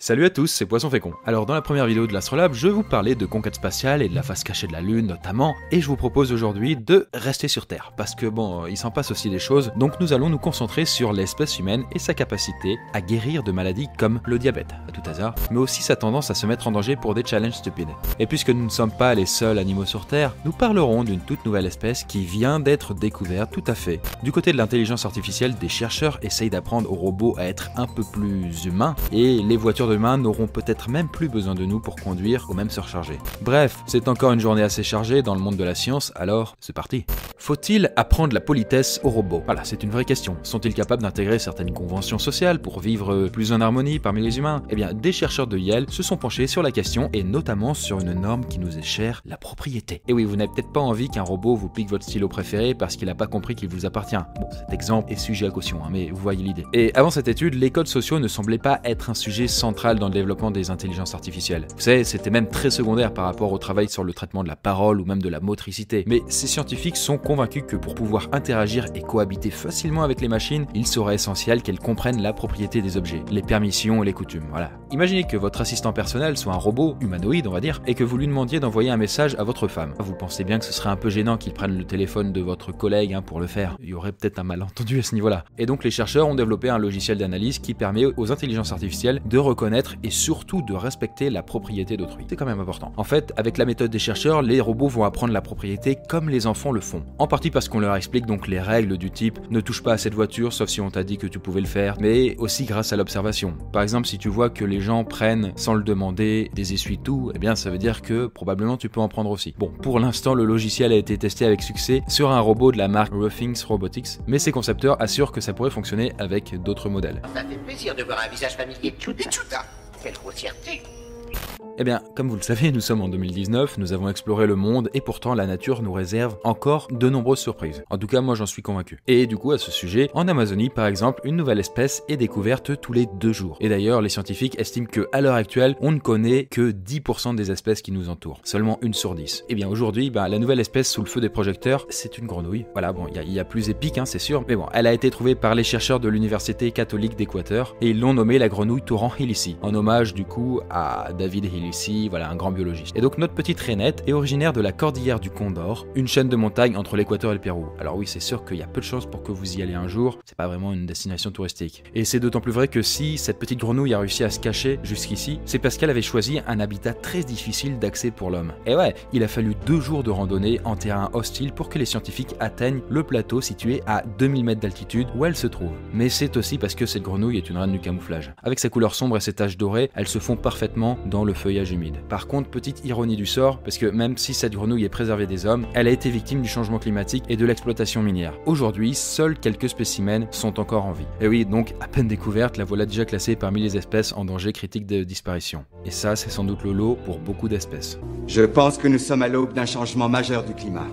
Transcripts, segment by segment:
Salut à tous, c'est Poisson Fécond. Alors dans la première vidéo de l'Astrolabe, je vous parlais de conquête spatiale et de la face cachée de la Lune notamment, et je vous propose aujourd'hui de rester sur Terre, parce que bon, il s'en passe aussi des choses, donc nous allons nous concentrer sur l'espèce humaine et sa capacité à guérir de maladies comme le diabète, à tout hasard, mais aussi sa tendance à se mettre en danger pour des challenges stupides. Et puisque nous ne sommes pas les seuls animaux sur Terre, nous parlerons d'une toute nouvelle espèce qui vient d'être découverte tout à fait. Du côté de l'intelligence artificielle, des chercheurs essayent d'apprendre aux robots à être un peu plus humains, et les voitures demain n'auront peut-être même plus besoin de nous pour conduire ou même se recharger. Bref, c'est encore une journée assez chargée dans le monde de la science, alors c'est parti. Faut-il apprendre la politesse aux robots? Voilà, c'est une vraie question. Sont-ils capables d'intégrer certaines conventions sociales pour vivre plus en harmonie parmi les humains? Eh bien, des chercheurs de Yale se sont penchés sur la question et notamment sur une norme qui nous est chère, la propriété. Et oui, vous n'avez peut-être pas envie qu'un robot vous pique votre stylo préféré parce qu'il n'a pas compris qu'il vous appartient. Bon, cet exemple est sujet à caution, hein, mais vous voyez l'idée. Et avant cette étude, les codes sociaux ne semblaient pas être un sujet central dans le développement des intelligences artificielles. Vous savez, c'était même très secondaire par rapport au travail sur le traitement de la parole ou même de la motricité. Mais ces scientifiques sont convaincus que pour pouvoir interagir et cohabiter facilement avec les machines, il serait essentiel qu'elles comprennent la propriété des objets, les permissions et les coutumes. Voilà. Imaginez que votre assistant personnel soit un robot, humanoïde on va dire, et que vous lui demandiez d'envoyer un message à votre femme. Vous pensez bien que ce serait un peu gênant qu'il prenne le téléphone de votre collègue hein, pour le faire. Il y aurait peut-être un malentendu à ce niveau-là. Et donc les chercheurs ont développé un logiciel d'analyse qui permet aux intelligences artificielles de reconnaître et surtout de respecter la propriété d'autrui. C'est quand même important. En fait, avec la méthode des chercheurs, les robots vont apprendre la propriété comme les enfants le font. En partie parce qu'on leur explique donc les règles du type ne touche pas à cette voiture sauf si on t'a dit que tu pouvais le faire, mais aussi grâce à l'observation. Par exemple, si tu vois que les gens prennent sans le demander des essuie-tout, eh bien ça veut dire que probablement tu peux en prendre aussi. Bon, pour l'instant, le logiciel a été testé avec succès sur un robot de la marque Ruffings Robotics, mais ses concepteurs assurent que ça pourrait fonctionner avec d'autres modèles. Ça fait plaisir de voir un visage familier. Chuta. Quelle grossièreté eh bien, comme vous le savez, nous sommes en 2019, nous avons exploré le monde et pourtant la nature nous réserve encore de nombreuses surprises. En tout cas, moi j'en suis convaincu. Et du coup, à ce sujet, en Amazonie par exemple, une nouvelle espèce est découverte tous les deux jours. Et d'ailleurs, les scientifiques estiment que à l'heure actuelle, on ne connaît que 10% des espèces qui nous entourent. Seulement une sur 10. Et bien aujourd'hui, bah, la nouvelle espèce sous le feu des projecteurs, c'est une grenouille. Voilà, bon, il y, a plus épique, hein, c'est sûr. Mais bon, elle a été trouvée par les chercheurs de l'Université catholique d'Équateur et ils l'ont nommée la grenouille Torrent Hillissi, en hommage du coup à David Hillissi ici, voilà, un grand biologiste. Et donc notre petite rainette est originaire de la cordillère du Condor, une chaîne de montagnes entre l'Équateur et le Pérou. Alors oui, c'est sûr qu'il y a peu de chances pour que vous y allez un jour, c'est pas vraiment une destination touristique. Et c'est d'autant plus vrai que si cette petite grenouille a réussi à se cacher jusqu'ici, c'est parce qu'elle avait choisi un habitat très difficile d'accès pour l'homme. Et ouais, il a fallu deux jours de randonnée en terrain hostile pour que les scientifiques atteignent le plateau situé à 2000 mètres d'altitude où elle se trouve. Mais c'est aussi parce que cette grenouille est une reine du camouflage. Avec sa couleur sombre et ses taches dorées, elle se fond parfaitement dans le feuillage Par contre, petite ironie du sort, parce que même si cette grenouille est préservée des hommes, elle a été victime du changement climatique et de l'exploitation minière. Aujourd'hui, seuls quelques spécimens sont encore en vie. Et oui, donc à peine découverte, la voilà déjà classée parmi les espèces en danger critique de disparition. Et ça, c'est sans doute le lot pour beaucoup d'espèces. Je pense que nous sommes à l'aube d'un changement majeur du climat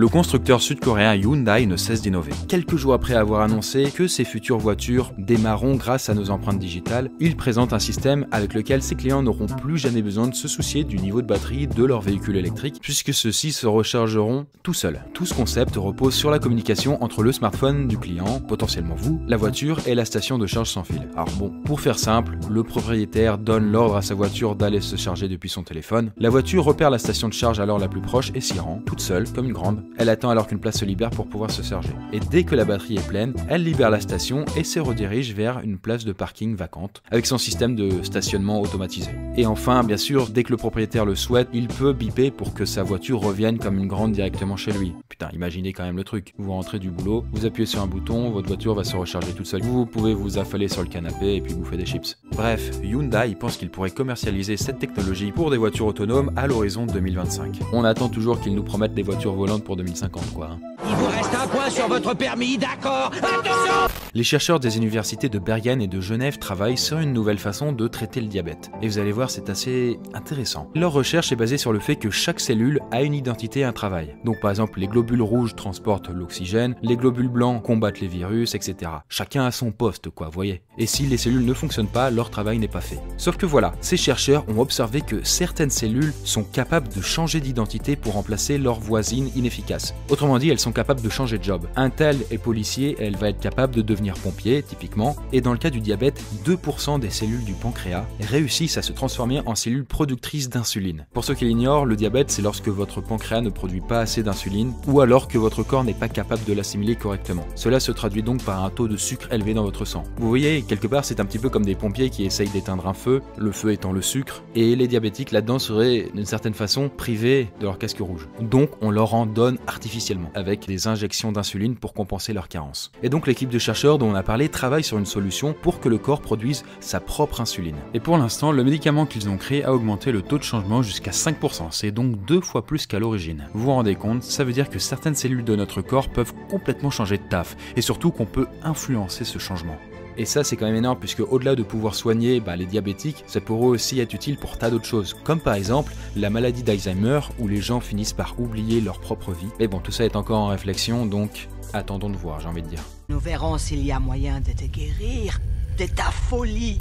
le constructeur sud-coréen Hyundai ne cesse d'innover. Quelques jours après avoir annoncé que ses futures voitures démarreront grâce à nos empreintes digitales, il présente un système avec lequel ses clients n'auront plus jamais besoin de se soucier du niveau de batterie de leur véhicule électrique, puisque ceux-ci se rechargeront tout seuls. Tout ce concept repose sur la communication entre le smartphone du client, potentiellement vous, la voiture et la station de charge sans fil. Alors bon, pour faire simple, le propriétaire donne l'ordre à sa voiture d'aller se charger depuis son téléphone, la voiture repère la station de charge alors la plus proche et s'y rend, toute seule, comme une grande, elle attend alors qu'une place se libère pour pouvoir se charger. Et dès que la batterie est pleine, elle libère la station et se redirige vers une place de parking vacante avec son système de stationnement automatisé. Et enfin, bien sûr, dès que le propriétaire le souhaite, il peut biper pour que sa voiture revienne comme une grande directement chez lui. Imaginez quand même le truc. Vous rentrez du boulot, vous appuyez sur un bouton, votre voiture va se recharger toute seule. Vous pouvez vous affaler sur le canapé et puis bouffer des chips. Bref, Hyundai pense qu'il pourrait commercialiser cette technologie pour des voitures autonomes à l'horizon 2025. On attend toujours qu'ils nous promettent des voitures volantes pour 2050 quoi. Hein. Il vous reste un point sur votre permis, d'accord Attention Les chercheurs des universités de Bergen et de Genève travaillent sur une nouvelle façon de traiter le diabète. Et vous allez voir, c'est assez intéressant. Leur recherche est basée sur le fait que chaque cellule a une identité et un travail. Donc par exemple, les globules rouges transportent l'oxygène, les globules blancs combattent les virus, etc. Chacun a son poste, quoi, voyez. Et si les cellules ne fonctionnent pas, leur travail n'est pas fait. Sauf que voilà, ces chercheurs ont observé que certaines cellules sont capables de changer d'identité pour remplacer leurs voisines inefficaces. Autrement dit, elles sont capables de changer de job. Un tel est policier, elle va être capable de devenir pompier, typiquement, et dans le cas du diabète, 2% des cellules du pancréas réussissent à se transformer en cellules productrices d'insuline. Pour ceux qui l'ignorent, le diabète, c'est lorsque votre pancréas ne produit pas assez d'insuline, ou alors que votre corps n'est pas capable de l'assimiler correctement. Cela se traduit donc par un taux de sucre élevé dans votre sang. Vous voyez, quelque part, c'est un petit peu comme des pompiers qui essayent d'éteindre un feu, le feu étant le sucre, et les diabétiques là-dedans seraient d'une certaine façon privés de leur casque rouge. Donc on leur en donne artificiellement, avec des injections d'insuline pour compenser leur carence. Et donc l'équipe de chercheurs dont on a parlé travaille sur une solution pour que le corps produise sa propre insuline. Et pour l'instant, le médicament qu'ils ont créé a augmenté le taux de changement jusqu'à 5%, c'est donc deux fois plus qu'à l'origine. Vous vous rendez compte, ça veut dire que certaines cellules de notre corps peuvent complètement changer de taf, et surtout qu'on peut influencer ce changement. Et ça, c'est quand même énorme, puisque au-delà de pouvoir soigner bah, les diabétiques, ça pourrait aussi être utile pour tas d'autres choses, comme par exemple la maladie d'Alzheimer, où les gens finissent par oublier leur propre vie. Mais bon, tout ça est encore en réflexion, donc attendons de voir, j'ai envie de dire. Nous verrons s'il y a moyen de te guérir de ta folie.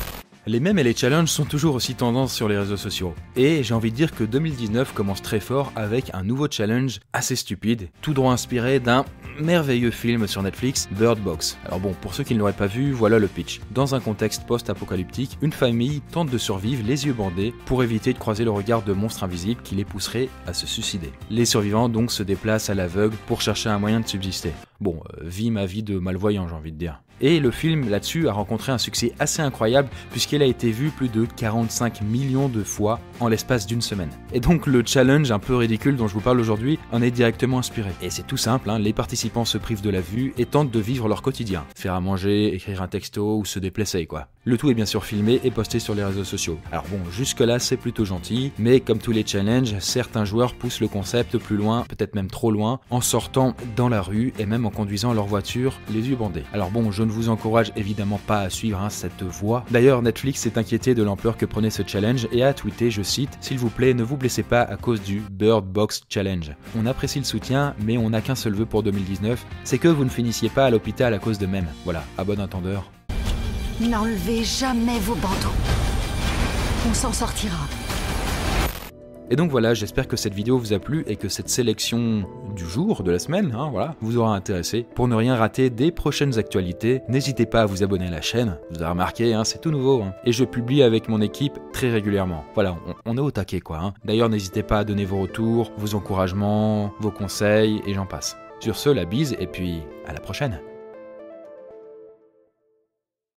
Les mèmes et les challenges sont toujours aussi tendance sur les réseaux sociaux. Et j'ai envie de dire que 2019 commence très fort avec un nouveau challenge assez stupide, tout droit inspiré d'un merveilleux film sur Netflix, Bird Box. Alors bon, pour ceux qui ne l'auraient pas vu, voilà le pitch. Dans un contexte post-apocalyptique, une famille tente de survivre les yeux bandés pour éviter de croiser le regard de monstres invisibles qui les pousseraient à se suicider. Les survivants donc se déplacent à l'aveugle pour chercher un moyen de subsister. Bon, euh, vie ma vie de malvoyant, j'ai envie de dire. Et le film là-dessus a rencontré un succès assez incroyable puisqu'il a été vu plus de 45 millions de fois en l'espace d'une semaine. Et donc le challenge un peu ridicule dont je vous parle aujourd'hui en est directement inspiré. Et c'est tout simple, hein, les participants se privent de la vue et tentent de vivre leur quotidien. Faire à manger, écrire un texto ou se déplacer quoi. Le tout est bien sûr filmé et posté sur les réseaux sociaux. Alors bon, jusque là c'est plutôt gentil, mais comme tous les challenges, certains joueurs poussent le concept plus loin, peut-être même trop loin, en sortant dans la rue et même en conduisant leur voiture les yeux bandés. Alors bon, je vous encourage évidemment pas à suivre hein, cette voie. D'ailleurs, Netflix s'est inquiété de l'ampleur que prenait ce challenge et a tweeté, je cite, S'il vous plaît, ne vous blessez pas à cause du Bird Box Challenge. On apprécie le soutien, mais on n'a qu'un seul vœu pour 2019, c'est que vous ne finissiez pas à l'hôpital à cause de même. Voilà, à bon entendeur. N'enlevez jamais vos bandeaux. On s'en sortira. Et donc voilà, j'espère que cette vidéo vous a plu et que cette sélection du jour, de la semaine, hein, voilà, vous aura intéressé. Pour ne rien rater des prochaines actualités, n'hésitez pas à vous abonner à la chaîne. Vous avez remarqué, hein, c'est tout nouveau. Hein. Et je publie avec mon équipe très régulièrement. Voilà, on, est au taquet quoi. D'ailleurs, n'hésitez pas à donner vos retours, vos encouragements, vos conseils et j'en passe. Sur ce, la bise et puis à la prochaine.